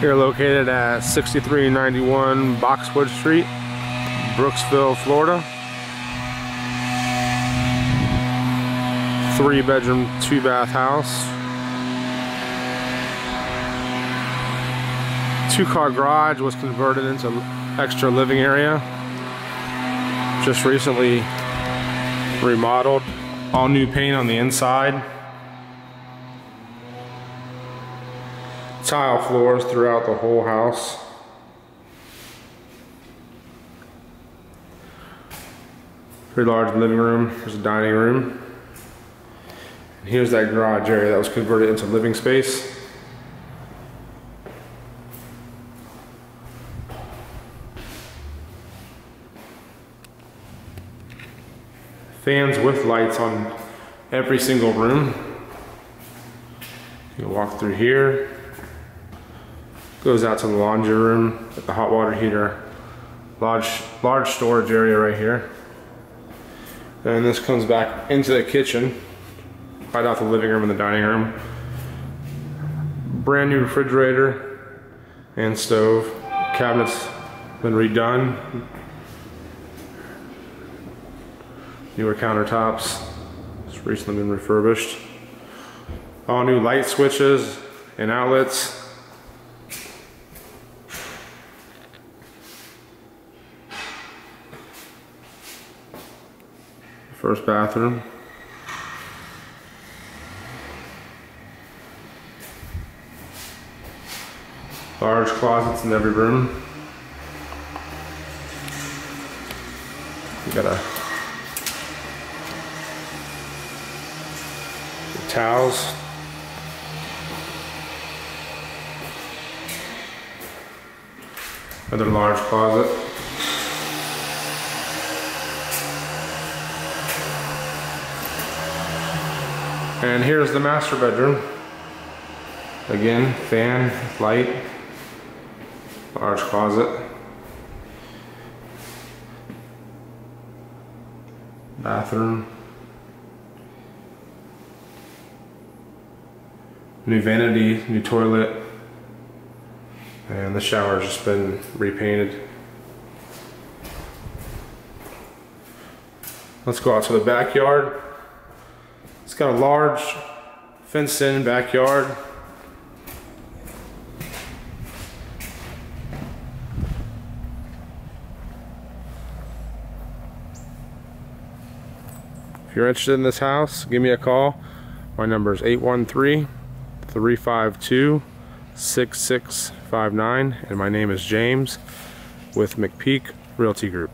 Here located at 6391 Boxwood Street, Brooksville, Florida. Three bedroom, two bath house. Two car garage was converted into extra living area. Just recently remodeled. All new paint on the inside. Tile floors throughout the whole house. Pretty large living room. There's a dining room. And here's that garage area that was converted into living space. Fans with lights on every single room. You walk through here. Goes out to the laundry room the hot water heater. Large, large storage area right here. And this comes back into the kitchen, right out the living room and the dining room. Brand new refrigerator and stove. Cabinets been redone. Newer countertops. It's recently been refurbished. All new light switches and outlets. First bathroom. Large closets in every room. We got a towels. Another large closet. And here's the master bedroom. Again, fan, light, large closet. Bathroom. New vanity, new toilet. And the shower's just been repainted. Let's go out to the backyard. It's got a large fenced in backyard. If you're interested in this house, give me a call. My number is 813-352-6659 and my name is James with McPeak Realty Group.